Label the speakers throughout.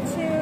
Speaker 1: to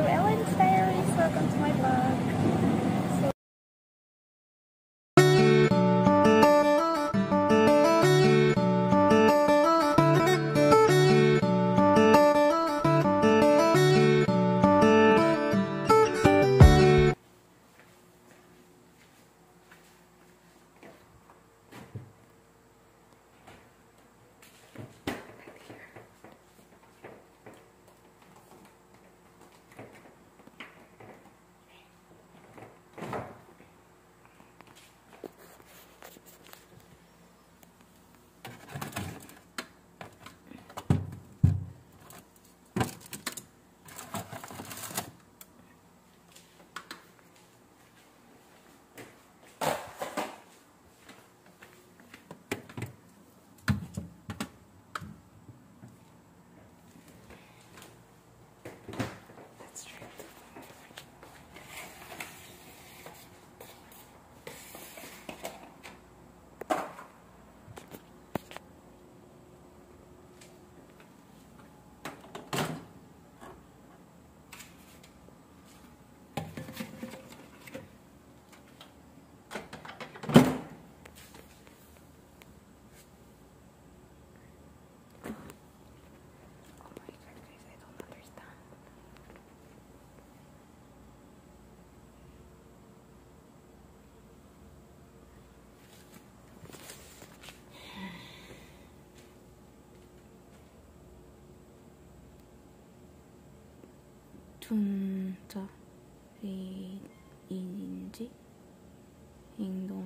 Speaker 1: 둔자, 리, 인지, 행동,